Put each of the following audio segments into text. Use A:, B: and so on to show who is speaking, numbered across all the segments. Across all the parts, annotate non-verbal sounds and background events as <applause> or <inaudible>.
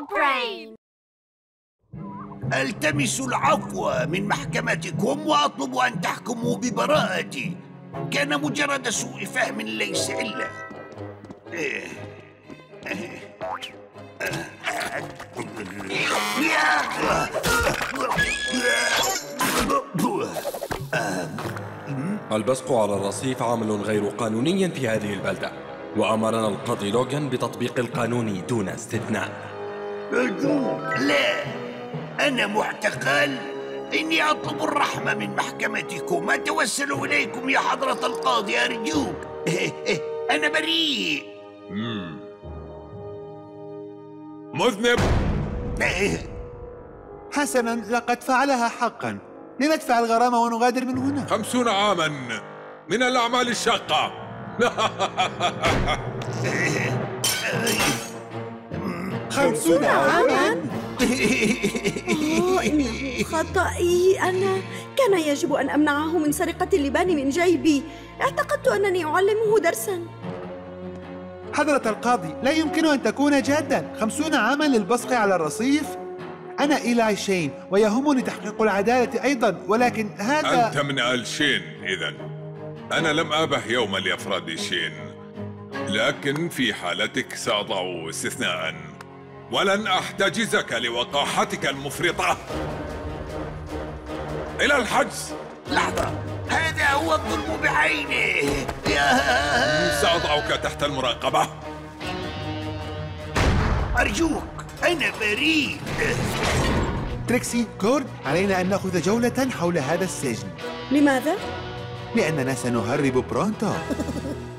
A: Dog Brain
B: ألتمس العفو من محكمتكم وأطلب أن تحكموا ببراءتي كان مجرد سوء فهم ليس الا.
C: البصق على الرصيف عمل غير قانوني في هذه البلدة وأمرنا القاضي لوغان بتطبيق القانون دون استثناء
B: لا أنا محتقل. إني أطلب الرحمة من محكمتكم. أتوسل إليكم يا حضرة القاضي أرجوك. <laughs> أنا بريء.
D: مذنب. <laughs>
E: حسنا لقد فعلها حقا. لندفع الغرامة ونغادر من هنا.
D: خمسون عاما. من الأعمال الشاقة. <laughs>
E: خمسون عاما؟
F: آه، إنه خطأي أنا كان يجب أن أمنعه من سرقة اللبان من جيبي. اعتقدت أنني أعلمه درسا.
E: حضرة القاضي لا يمكن أن تكون جادا. خمسون عاما للبصق على الرصيف؟ أنا إيلاي شين ويهمني تحقيق العدالة أيضا ولكن هذا
D: أنت من آل شين إذا أنا لم أبه يوما لأفراد شين. لكن في حالتك سأضع استثناء ولن أحتجزك لوقاحتك المفرطة. إلى الحجز.
B: لحظة. هذا هو الظلم بعينه.
D: سأضعك تحت المراقبة.
B: أرجوك أنا بريء.
E: تريكسي كورد علينا أن نأخذ جولة حول هذا السجن.
F: لماذا؟
E: لأننا سنهرب برونتو. <laughs>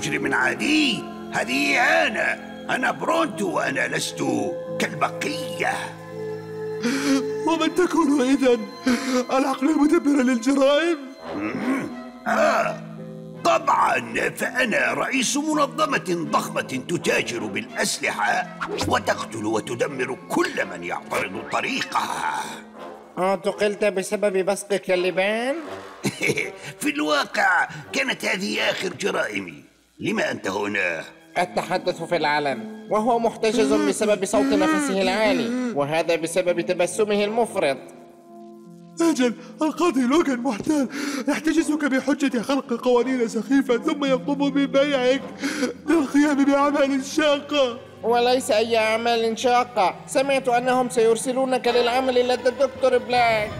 B: هنا كمجرم عادي. هذه إهانة أنا برونتو وأنا لست كالبقية.
E: ومن تكون إذا العقل المدبر للجرائم؟
B: آه. طبعا فأنا رئيس منظمة ضخمة تتاجر بالأسلحة وتقتل وتدمر كل من يعترض طريقها.
G: أعتقلت بسبب بصقك اللبان؟ <laughs>
B: في الواقع كانت هذه آخر جرائمي. لما أنت هنا؟
G: التحدث في العلن وهو محتجز بسبب صوت نفسه العالي وهذا بسبب تبسمه المفرط.
E: أجل القاضي لوغان محتال يحتجزك بحجة خلق قوانين سخيفة ثم يقوم ببيعك للقيام بأعمال شاقة
G: وليس أي أعمال شاقة. سمعت أنهم سيرسلونك للعمل لدى الدكتور بلاك.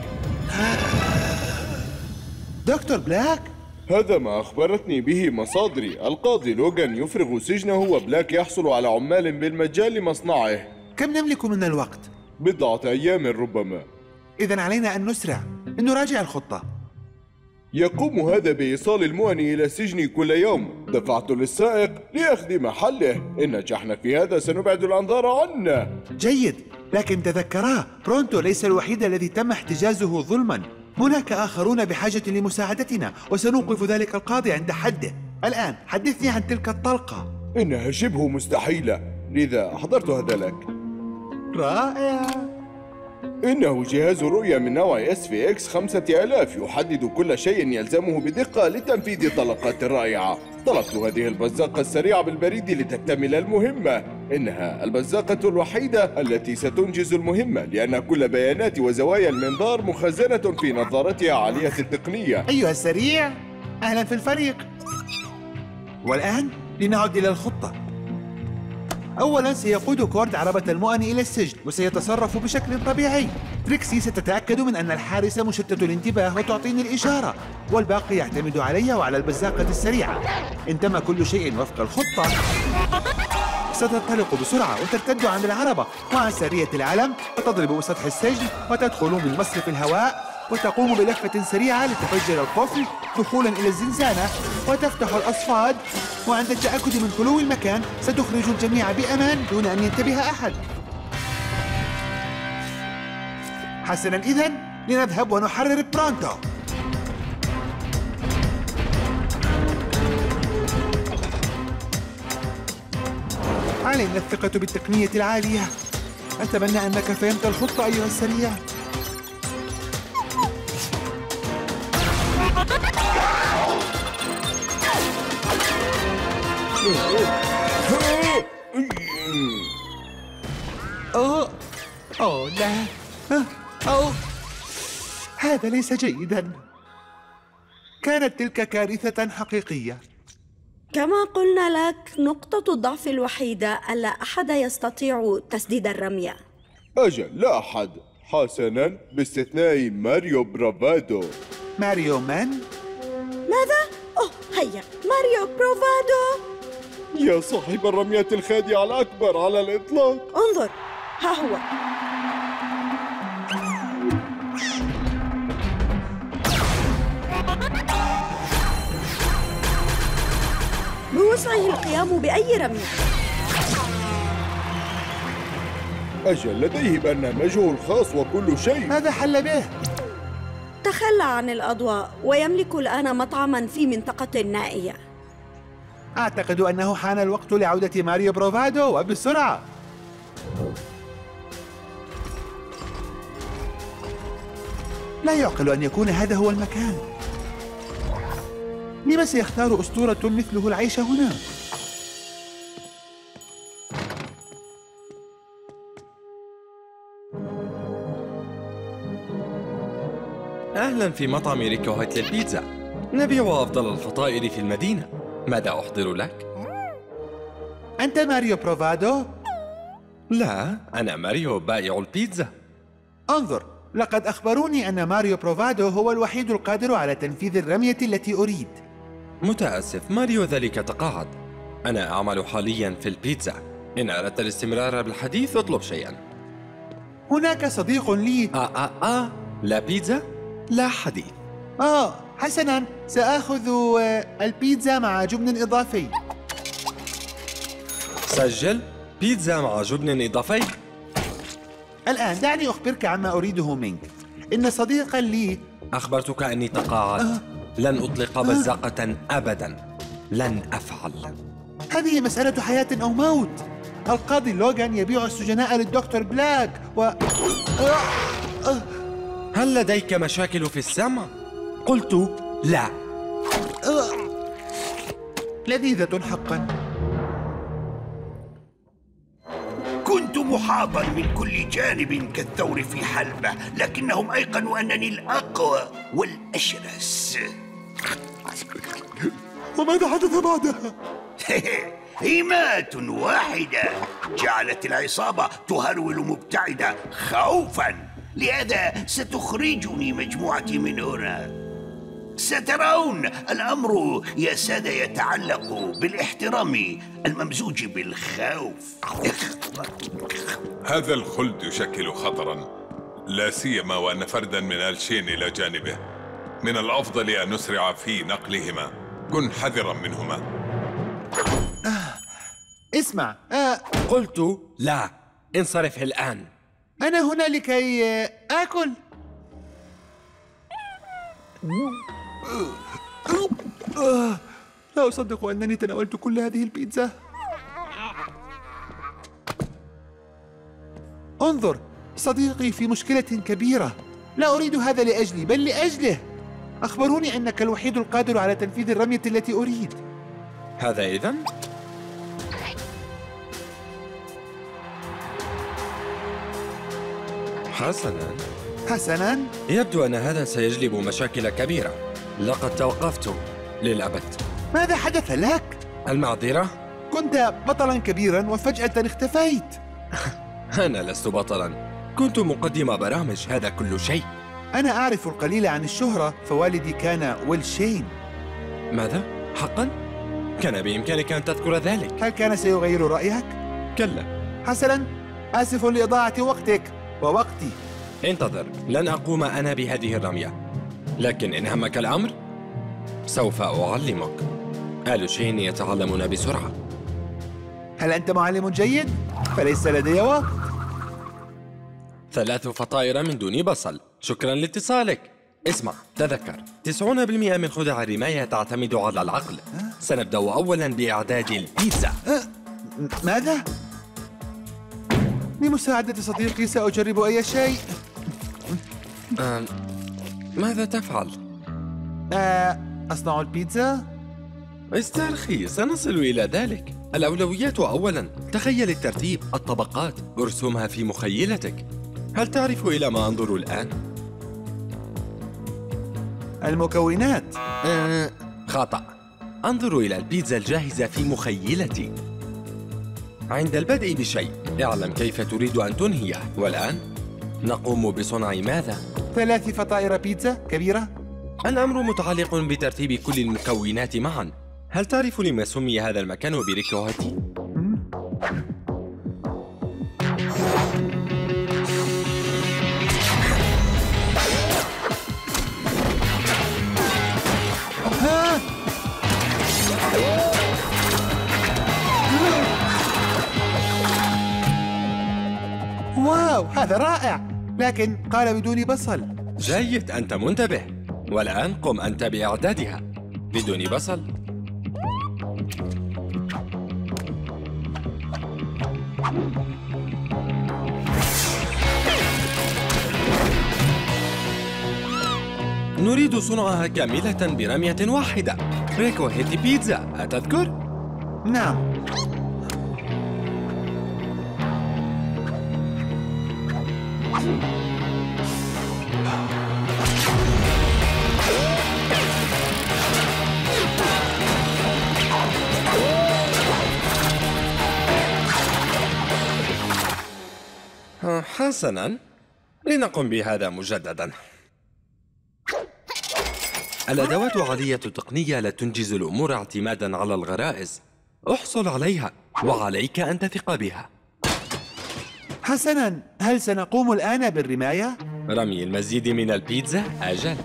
E: دكتور بلاك؟
H: هذا ما أخبرتني به مصادري. القاضي لوغان يفرغ سجنه وبلاك يحصل على عمال بالمجان لمصنعه
E: كم نملك من الوقت؟
H: بضعة أيام ربما.
E: إذا علينا أن نسرع. نراجع الخطة.
H: يقوم هذا بإيصال المؤن إلى السجن كل يوم. دفعت للسائق ليأخذ محله إن نجحنا في هذا سنبعد الأنظار عنا.
E: جيد. لكن تذكرا برونتو ليس الوحيد الذي تم احتجازه ظلما. هناك آخرون بحاجة لمساعدتنا وسنوقف ذلك القاضي عند حده. الآن حدثني عن تلك الطلقة.
H: إنها شبه مستحيلة. لذا أحضرت هذا لك.
E: رائع.
H: إنه جهاز رؤية من نوع SVX 5000 يحدد كل شيء يلزمه بدقة لتنفيذ طلقات رائعة. طلبت هذه البزاقة السريعة بالبريد لتكتمل المهمة. إنها البزاقة الوحيدة التي ستنجز المهمة لأن كل بيانات وزوايا المنظار مخزنة في نظارتها عالية التقنية.
E: أيها السريع أهلا في الفريق. والآن لنعد إلى الخطة. أولا سيقود كورد عربة المؤن إلى السجن وسيتصرف بشكل طبيعي. تريكسي ستتأكد من أن الحارس مشتت الانتباه وتعطيني الإشارة والباقي يعتمد علي وعلى البزاقة السريعة. إن تم كل شيء وفق الخطة. ستنطلق بسرعة وترتد عن العربة. مع سارية العلم وتضرب سطح السجن وتدخل من مصرف الهواء وتقوم بلفة سريعة لتفجر القفل دخولا إلى الزنزانة. وتفتح الأصفاد وعند التأكد من خلو المكان ستخرج الجميع بأمان دون أن ينتبه أحد. حسنا إذا لنذهب ونحرر برونتو علينا الثقة بالتقنية العالية. أتمنى أنك فهمت الخطة أيها السريع. أوه. أوه لا. أوه. هذا ليس جيدا. كانت تلك كارثة حقيقية.
F: كما قلنا لك نقطة الضعف الوحيدة ألا أحد يستطيع تسديد الرمية.
H: أجل لا أحد. حسنا باستثناء ماريو برافادو.
E: ماريو مان
F: ماذا؟ أوه هيا ماريو بروفادو
H: يا صاحب الرميات الخادعة الأكبر على الإطلاق.
F: انظر ها هو. بوسعه القيام بأي رمية
H: أجل لديه برنامجه الخاص وكل شيء.
E: ماذا حل به؟
F: تخلى عن الأضواء ويملك الآن مطعما في منطقة نائية.
E: أعتقد أنه حان الوقت لعودة ماريو بروفادو وبسرعة. لا يعقل أن يكون هذا هو المكان. لما سيختار أسطورة مثله العيش هنا؟
C: أهلا في مطعم ريكوهات للبيتزا نبيع أفضل الفطائر في المدينة ماذا أحضر لك؟
E: أنت ماريو بروفادو؟
C: لا أنا ماريو بائع البيتزا
E: انظر لقد أخبروني أن ماريو بروفادو هو الوحيد القادر على تنفيذ الرمية التي أريد
C: متأسف ماريو ذلك تقاعد. أنا أعمل حاليا في البيتزا. إن أردت الاستمرار بالحديث اطلب شيئا.
E: هناك صديق لي.
C: آه آه آه. لا بيتزا لا حديث.
E: آه حسنا. سآخذ آه، البيتزا مع جبن إضافي.
C: سجل بيتزا مع جبن إضافي.
E: الآن دعني أخبرك عما أريده منك. إن صديقا لي.
C: أخبرتك أني تقاعدت لن أطلق بزاقة أبدا. لن أفعل.
E: هذه مسألة حياة أو موت. القاضي لوغان يبيع السجناء للدكتور بلاك و
C: هل لديك مشاكل في السمع؟ قلت لا.
E: لذيذة حقا.
B: كنت محاطا من كل جانب كالثور في حلبة لكنهم أيقنوا أنني الأقوى والأشرس.
E: وماذا حدث بعدها؟ <laughs>
B: هيمات واحدة. جعلت العصابة تهرول مبتعدة خوفا. لهذا ستخرجني مجموعتي من هنا. سترون الأمر يا سادة يتعلق بالاحترام الممزوج بالخوف.
D: هذا الخلد يشكل خطرا لا سيما وأن فردا من ألشين إلى جانبه. من الأفضل أن نسرع في نقلهما. كن حذرا منهما.
E: اسمع. آه
C: قلت لا انصرف الآن.
E: أنا هنا لكي آه، آكل. آه، لا أصدق أنني تناولت كل هذه البيتزا. انظر صديقي في مشكلة كبيرة. لا أريد هذا لأجلي بل لأجله. أخبروني أنك الوحيد القادر على تنفيذ الرمية التي أريد.
C: هذا إذن؟ حسنا.
E: حسنا.
C: يبدو أن هذا سيجلب مشاكل كبيرة. لقد توقفت للأبد.
E: ماذا حدث لك؟
C: المعذرة؟
E: كنت بطلا كبيرا وفجأة اختفيت. <laughs>
C: أنا لست بطلا. كنت مقدم برامج هذا كل شيء.
E: أنا أعرف القليل عن الشهرة فوالدي كان ويل شين
C: ماذا؟ حقا؟ كان بإمكانك أن تذكر ذلك.
E: هل كان سيغير رأيك؟
C: كلا.
E: حسنا آسف لإضاعة وقتك ووقتي.
C: انتظر لن أقوم أنا بهذه الرمية. لكن إن همك الأمر سوف أعلمك. آل شين يتعلمون بسرعة.
E: هل أنت معلم جيد؟ فليس لدي وقت.
C: ثلاث فطائر من دون بصل. شكرا لاتصالك اسمع تذكر 90% من خدع الرماية تعتمد على العقل سنبدأ أولا بإعداد البيتزا
E: ماذا؟ لمساعدة صديقي سأجرب أي شيء
C: آه، ماذا تفعل؟
E: آه، أصنع البيتزا؟
C: استرخي سنصل إلى ذلك الأولويات أولا تخيل الترتيب الطبقات ارسمها في مخيلتك هل تعرف إلى ما أنظر الآن؟
E: المكونات.
C: آه، خطأ أنظر إلى البيتزا الجاهزة في مخيلتي عند البدء بشيء اعلم كيف تريد أن تنهيه. والآن نقوم بصنع ماذا؟
E: ثلاث فطائر بيتزا كبيرة.
C: الأمر متعلق بترتيب كل المكونات معا. هل تعرف لما سمي هذا المكان بريكوهاتي؟
E: واو هذا رائع. لكن قال بدون بصل.
C: جيد أنت منتبه. والآن قم أنت بإعدادها بدون بصل. نريد صنعها كاملة برمية واحدة. ريكو هيتي بيتزا أتذكر؟
E: نعم.
C: حسنا لنقم بهذا مجددا. الأدوات عالية التقنية لا تنجز الأمور اعتمادا على الغرائز. احصل عليها وعليك أن تثق بها.
E: حسنا هل سنقوم الآن بالرماية؟
C: رمي المزيد من البيتزا أجل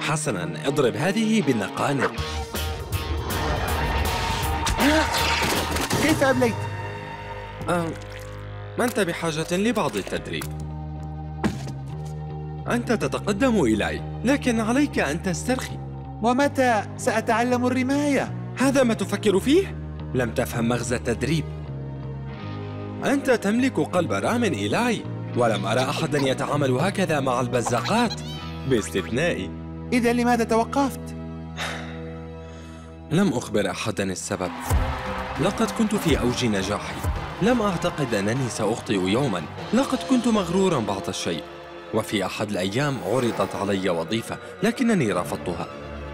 C: حسنا اضرب هذه بالنقانق
E: كيف أبليت؟
C: آه، أنت بحاجة لبعض التدريب أنت تتقدم إيلاي لكن عليك أن تسترخي
E: ومتى سأتعلم الرماية؟
C: هذا ما تفكر فيه؟ لم تفهم مغزى التدريب أنت تملك قلب رام إيلاي ولم أرى أحدا يتعامل هكذا مع البزاقات. باستثنائي.
E: إذا لماذا توقفت؟
C: لم أخبر أحدا السبب. لقد كنت في أوج نجاحي. لم أعتقد أنني سأخطئ يوما. لقد كنت مغرورا بعض الشيء. وفي أحد الأيام عرضت علي وظيفة لكنني رفضتها.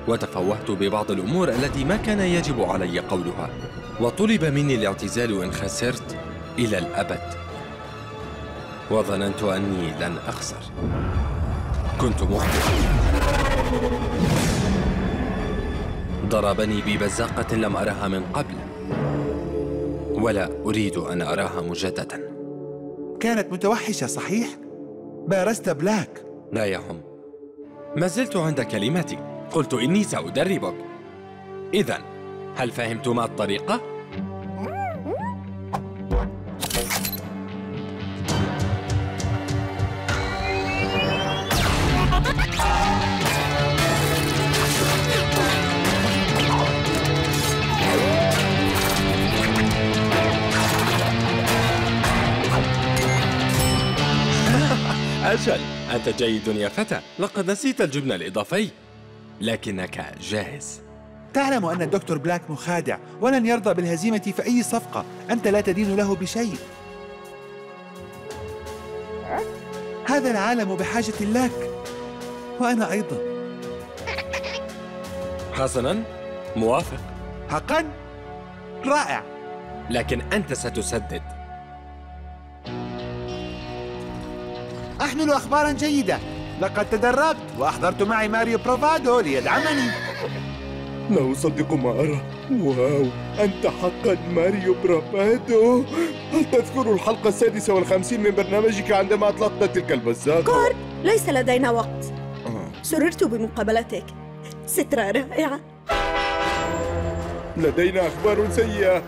C: وتفوهت ببعض الأمور التي ما كان يجب علي قولها. وطلب مني الاعتزال إن خسرت. إلى الأبد. وظننت أني لن أخسر. كنت مخطئا ضربني ببزاقة لم أرها من قبل. ولا أريد أن أراها مجددا.
E: كانت متوحشة صحيح؟ بارزت بلاك.
C: لا يهم. ما زلت عند كلمتي. قلت إني سأدربك. إذا هل فهمت ما الطريقة؟ أجل أنت جيد يا فتى. لقد نسيت الجبن الإضافي. لكنك جاهز.
E: تعلم أن الدكتور بلاك مخادع ولن يرضى بالهزيمة في أي صفقة. أنت لا تدين له بشيء. هذا العالم بحاجة لك. وأنا أيضا.
C: حسنا. موافق.
E: حقا؟ رائع.
C: لكن أنت ستسدد.
E: أحمل أخبارا جيدة. لقد تدربت وأحضرت معي ماريو بروفادو ليدعمني.
H: لا أصدق ما أرى. wow أنت حقا ماريو برافادو هل تذكر الحلقة السادسة والخمسين من برنامجك عندما أطلقت تلك البزاقة؟
F: كورد ليس لدينا وقت.
H: آه.
F: سررت بمقابلتك. سترة رائعة.
H: لدينا أخبار سيئة.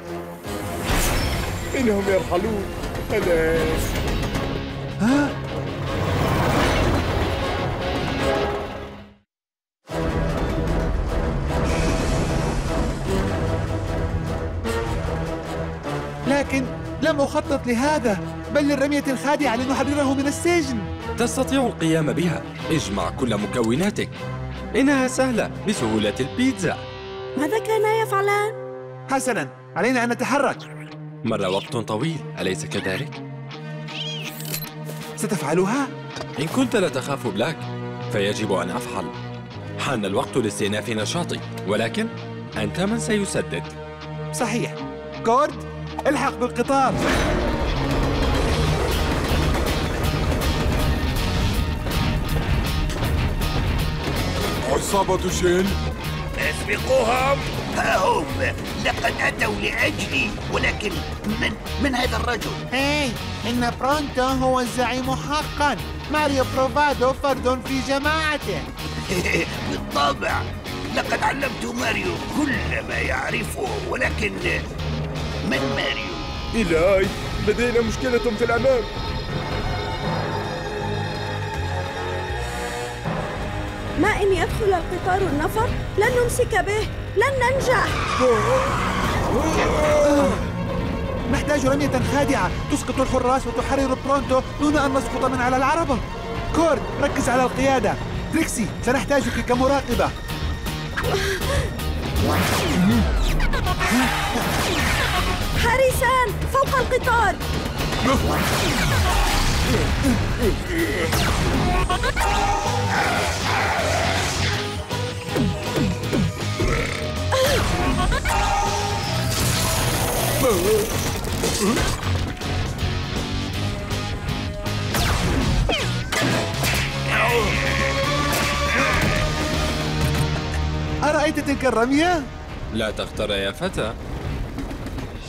H: إنهم يرحلون. ألاس
E: ها؟ لم أخطط لهذا. بل للرمية الخادعة لنحرره من السجن.
C: تستطيع القيام بها. اجمع كل مكوناتك. إنها سهلة بسهولة البيتزا.
F: ماذا كانا يفعلان؟
E: حسنا علينا أن نتحرك.
C: مر وقت طويل. أليس كذلك؟
E: ستفعلها؟
C: إن كنت لا تخاف بلاك فيجب أن أفعل. حان الوقت لاستئناف نشاطي ولكن أنت من سيسدد.
E: صحيح. كورد؟ الحق بالقطار.
D: عصابة شين
B: اسبقوهم. ها هم. لقد أتوا لأجلي. ولكن من من هذا الرجل؟
E: هاي إن برونتو هو الزعيم حقا. ماريو بروفادو فرد في جماعته. <laughs>
B: بالطبع. لقد علمت ماريو كل ما يعرفه. ولكن من ماريو؟
H: إيلاي لدينا مشكلة في الأمام.
F: ما إن يدخل القطار النفق لن نمسك به لن ننجح.
E: نحتاج رمية خادعة. تسقط الحراس وتحرر برونتو دون أن نسقط من على العربة. كورد ركز على القيادة. تريكسي سنحتاجك كمراقبة. <laughs>
F: حارسان فوق القطار
E: أرأيت تلك الرمية؟
C: لا تختر يا فتى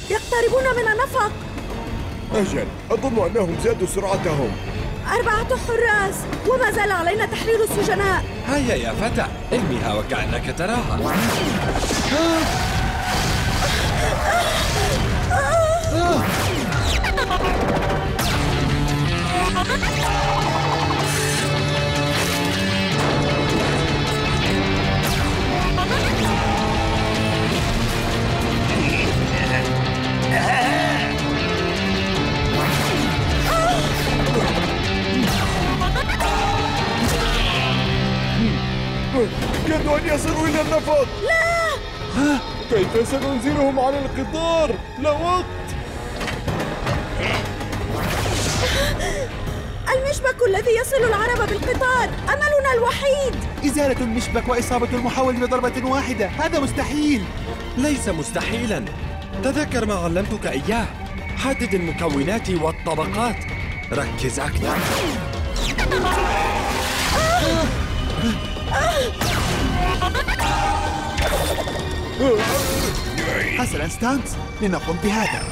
F: يقتربون من النفق
H: أجل أظن أنهم زادوا سرعتهم.
F: أربعة حراس وما زال علينا تحرير السجناء.
C: هيا يا فتى ارميها وكأنك تراها. <laughs>
H: كادوا أن يصلوا إلى النفق لا! كيف سننزلهم على القطار؟ لا وقت.
F: المشبك الذي يصل العرب بالقطار أملنا الوحيد.
E: إزالة المشبك وإصابة المحول بضربة واحدة. هذا مستحيل.
C: ليس مستحيلا. تذكر ما علمتك إياه. حدد المكونات والطبقات. ركز أكثر.
E: حسنا ستانس لنقم بهذا.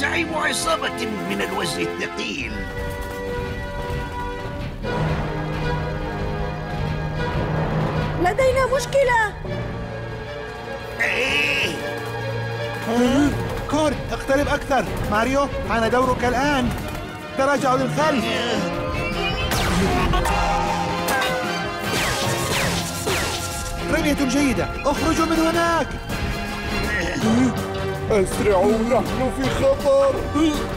B: زعيم عصابة من الوزن الثقيل.
F: لدينا مشكلة.
B: إيه؟
E: كورد اقترب أكثر. ماريو حان دورك الآن. تراجعوا للخلف. رمية جيدة. اخرجوا من هناك.
H: أسرعوا نحن في خطر. <laughs>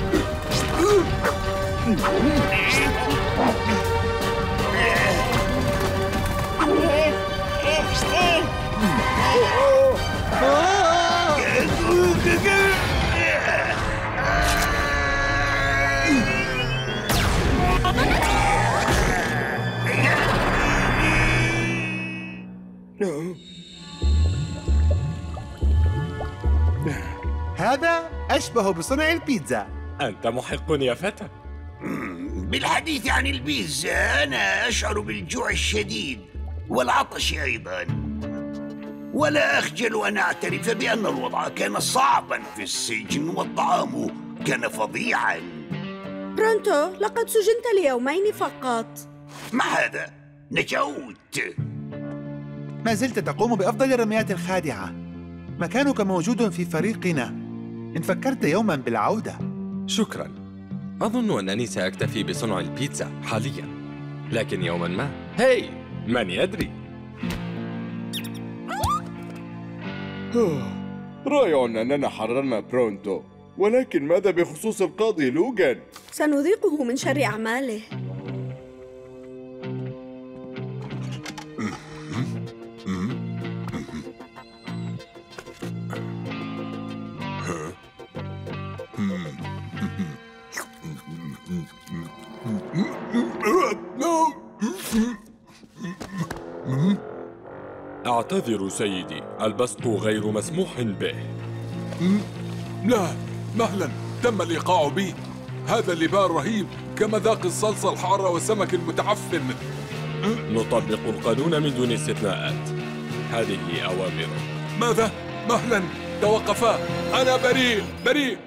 E: هذا أشبه بصنع البيتزا.
C: أنت محق يا فتى.
B: بالحديث عن البيتزا أنا أشعر بالجوع الشديد والعطش أيضا. ولا أخجل أن أعترف بأن الوضع كان صعبا في السجن والطعام كان فظيعا.
F: برونتو لقد سجنت ليومين فقط.
B: ما هذا؟ نجوت.
E: ما زلت تقوم بأفضل الرميات الخادعة. مكانك موجود في فريقنا. إن فكرت يوما بالعودة.
C: شكرا. أظن أنني سأكتفي بصنع البيتزا حاليا. لكن يوما ما. هاي من يدري؟
H: رائع أننا حررنا برونتو ولكن ماذا بخصوص القاضي لوغان؟
F: سنذيقه من شر أعماله.
C: أعتذر سيدي البصق غير مسموح به.
D: لا مهلا تم الإيقاع بي. هذا اللبان رهيب كمذاق الصلصة الحارة والسمك المتعفن.
C: نطبق القانون من دون استثناءات. هذه أوامره
D: ماذا؟ مهلا توقفا. أنا بريء بريء.